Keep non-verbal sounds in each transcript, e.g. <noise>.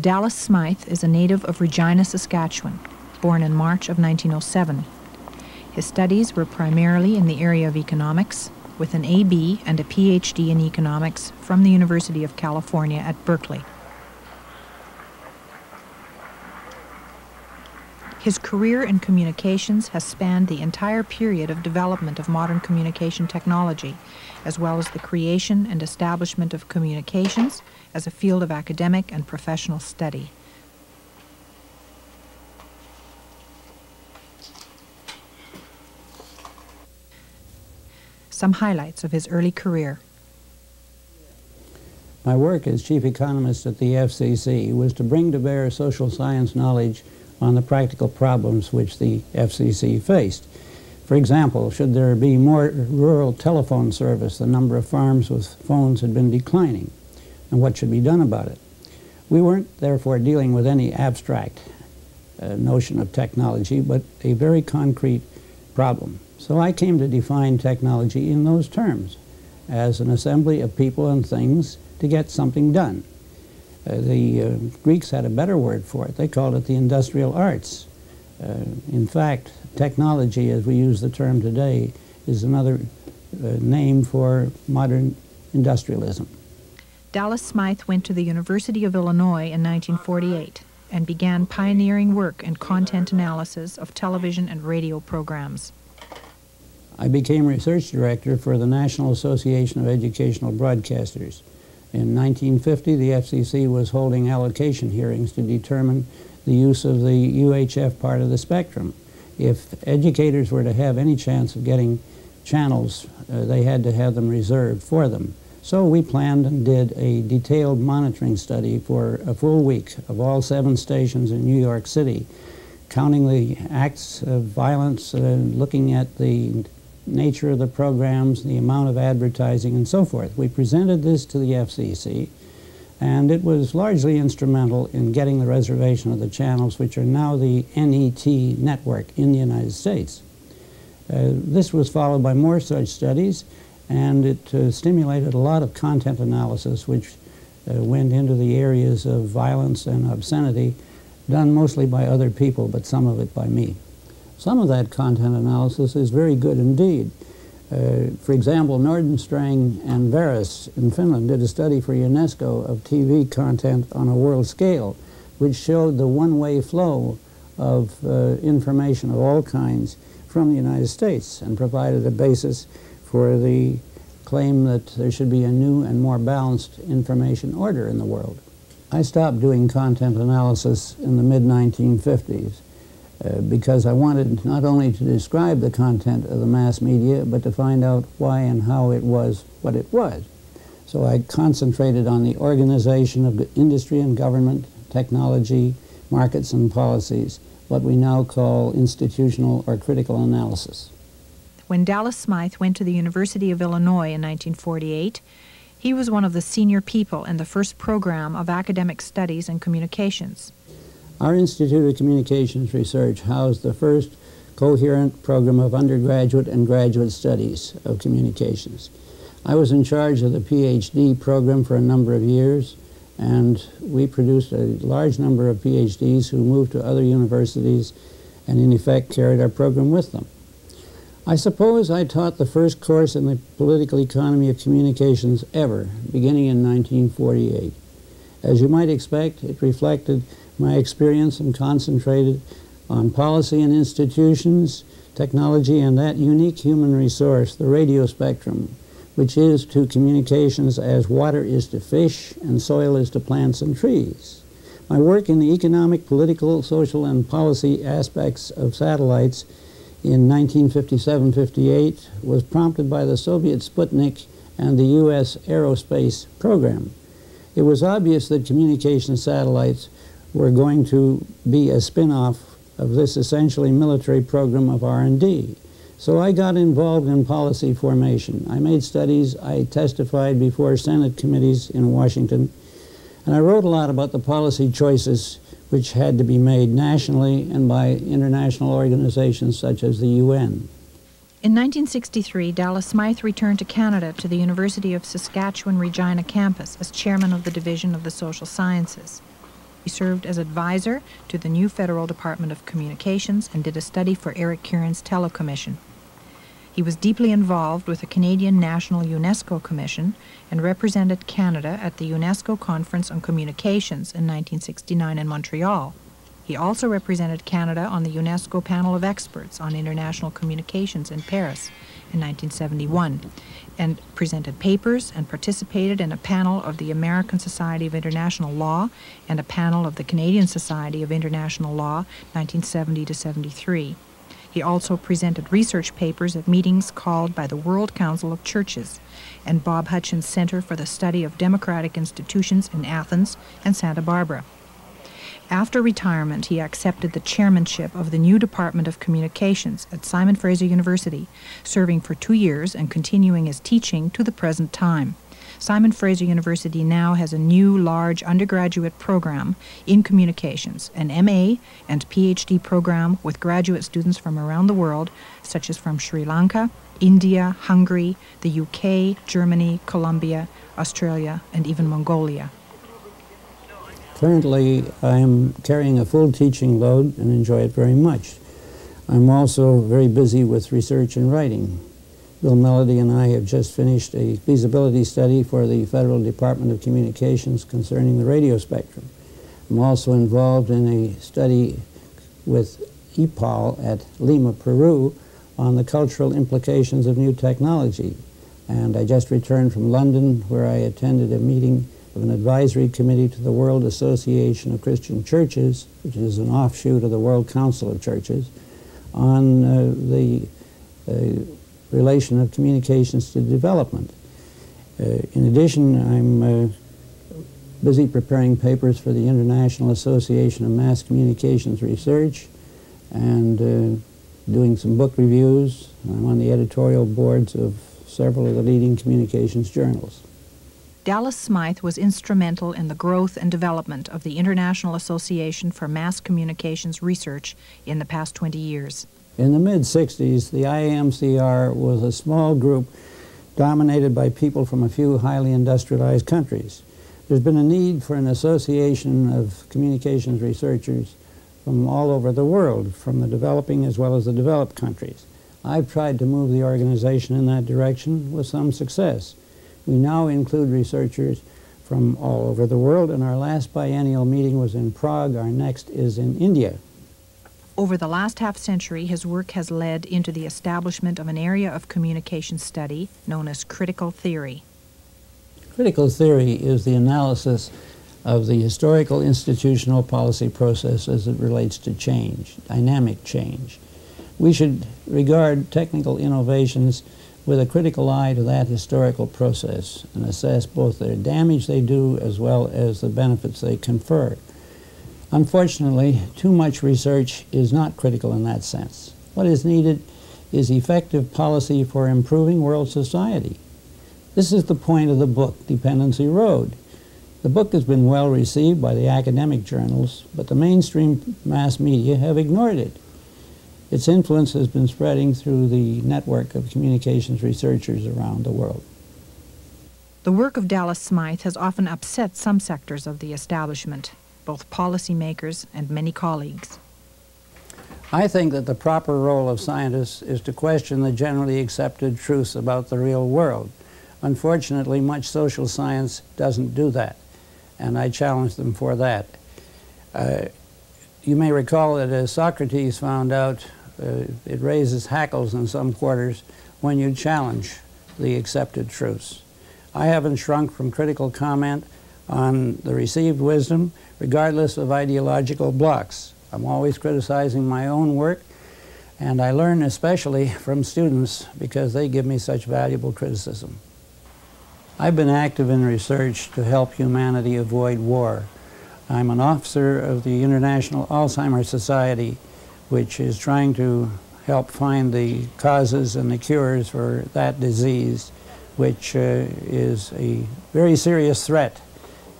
Dallas Smythe is a native of Regina, Saskatchewan, born in March of 1907. His studies were primarily in the area of economics, with an AB and a PhD in economics from the University of California at Berkeley. His career in communications has spanned the entire period of development of modern communication technology, as well as the creation and establishment of communications as a field of academic and professional study. Some highlights of his early career. My work as chief economist at the FCC was to bring to bear social science knowledge on the practical problems which the FCC faced. For example, should there be more rural telephone service, the number of farms with phones had been declining, and what should be done about it? We weren't therefore dealing with any abstract uh, notion of technology, but a very concrete problem. So I came to define technology in those terms, as an assembly of people and things to get something done. Uh, the uh, Greeks had a better word for it. They called it the industrial arts. Uh, in fact, technology, as we use the term today, is another uh, name for modern industrialism. Dallas Smythe went to the University of Illinois in 1948 and began pioneering work in content analysis of television and radio programs. I became research director for the National Association of Educational Broadcasters. In 1950, the FCC was holding allocation hearings to determine the use of the UHF part of the spectrum. If educators were to have any chance of getting channels, uh, they had to have them reserved for them. So we planned and did a detailed monitoring study for a full week of all seven stations in New York City, counting the acts of violence, uh, looking at the nature of the programs, the amount of advertising, and so forth. We presented this to the FCC, and it was largely instrumental in getting the reservation of the channels, which are now the NET network in the United States. Uh, this was followed by more such studies, and it uh, stimulated a lot of content analysis, which uh, went into the areas of violence and obscenity, done mostly by other people, but some of it by me. Some of that content analysis is very good indeed. Uh, for example, Nordenstreng and Varis in Finland did a study for UNESCO of TV content on a world scale, which showed the one-way flow of uh, information of all kinds from the United States and provided a basis for the claim that there should be a new and more balanced information order in the world. I stopped doing content analysis in the mid-1950s uh, because I wanted not only to describe the content of the mass media, but to find out why and how it was what it was. So I concentrated on the organization of industry and government, technology, markets and policies, what we now call institutional or critical analysis. When Dallas Smythe went to the University of Illinois in 1948, he was one of the senior people in the first program of academic studies and communications. Our Institute of Communications Research housed the first coherent program of undergraduate and graduate studies of communications. I was in charge of the PhD program for a number of years, and we produced a large number of PhDs who moved to other universities and in effect carried our program with them. I suppose I taught the first course in the political economy of communications ever, beginning in 1948. As you might expect, it reflected my experience and concentrated on policy and institutions, technology, and that unique human resource, the radio spectrum, which is to communications as water is to fish and soil is to plants and trees. My work in the economic, political, social, and policy aspects of satellites in 1957-58 was prompted by the Soviet Sputnik and the U.S. aerospace program. It was obvious that communication satellites were going to be a spin-off of this essentially military program of R&D. So I got involved in policy formation. I made studies, I testified before Senate committees in Washington, and I wrote a lot about the policy choices which had to be made nationally and by international organizations such as the UN. In 1963, Dallas Smythe returned to Canada to the University of Saskatchewan Regina campus as chairman of the Division of the Social Sciences. He served as advisor to the new Federal Department of Communications and did a study for Eric Kierans' Telecommission. He was deeply involved with the Canadian National UNESCO Commission and represented Canada at the UNESCO Conference on Communications in 1969 in Montreal. He also represented Canada on the UNESCO Panel of Experts on International Communications in Paris in 1971 and presented papers and participated in a panel of the American Society of International Law and a panel of the Canadian Society of International Law 1970 to 73. He also presented research papers at meetings called by the World Council of Churches and Bob Hutchins Center for the Study of Democratic Institutions in Athens and Santa Barbara. After retirement, he accepted the chairmanship of the new Department of Communications at Simon Fraser University, serving for two years and continuing his teaching to the present time. Simon Fraser University now has a new large undergraduate program in communications, an MA and PhD program with graduate students from around the world, such as from Sri Lanka, India, Hungary, the UK, Germany, Colombia, Australia, and even Mongolia. Currently, I am carrying a full teaching load and enjoy it very much. I'm also very busy with research and writing. Bill Melody and I have just finished a feasibility study for the Federal Department of Communications concerning the radio spectrum. I'm also involved in a study with IPAL at Lima, Peru on the cultural implications of new technology. And I just returned from London where I attended a meeting of an advisory committee to the World Association of Christian Churches, which is an offshoot of the World Council of Churches, on uh, the uh, relation of communications to development. Uh, in addition, I'm uh, busy preparing papers for the International Association of Mass Communications Research and uh, doing some book reviews. I'm on the editorial boards of several of the leading communications journals. Dallas Smythe was instrumental in the growth and development of the International Association for Mass Communications Research in the past 20 years. In the mid 60s, the IAMCR was a small group dominated by people from a few highly industrialized countries. There's been a need for an association of communications researchers from all over the world, from the developing as well as the developed countries. I've tried to move the organization in that direction with some success. We now include researchers from all over the world, and our last biennial meeting was in Prague. Our next is in India. Over the last half century, his work has led into the establishment of an area of communication study known as critical theory. Critical theory is the analysis of the historical institutional policy process as it relates to change, dynamic change. We should regard technical innovations with a critical eye to that historical process and assess both the damage they do as well as the benefits they confer. Unfortunately, too much research is not critical in that sense. What is needed is effective policy for improving world society. This is the point of the book, Dependency Road. The book has been well received by the academic journals, but the mainstream mass media have ignored it. Its influence has been spreading through the network of communications researchers around the world. The work of Dallas Smythe has often upset some sectors of the establishment, both policymakers and many colleagues. I think that the proper role of scientists is to question the generally accepted truths about the real world. Unfortunately, much social science doesn't do that, and I challenge them for that. Uh, you may recall that as Socrates found out uh, Uh, it raises hackles in some quarters when you challenge the accepted truths. I haven't shrunk from critical comment on the received wisdom, regardless of ideological blocks. I'm always criticizing my own work, and I learn especially <laughs> from students because they give me such valuable criticism. I've been active in research to help humanity avoid war. I'm an officer of the International Alzheimer's Society, which is trying to help find the causes and the cures for that disease, which uh, is a very serious threat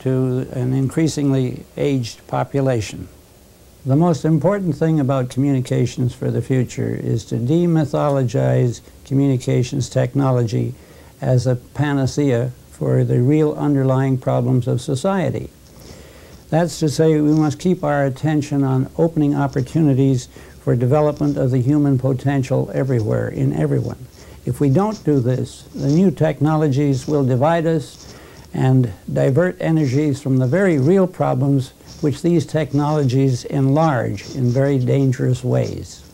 to an increasingly aged population. The most important thing about communications for the future is to demythologize communications technology as a panacea for the real underlying problems of society. That's to say, we must keep our attention on opening opportunities for development of the human potential everywhere, in everyone. If we don't do this, the new technologies will divide us and divert energies from the very real problems which these technologies enlarge in very dangerous ways.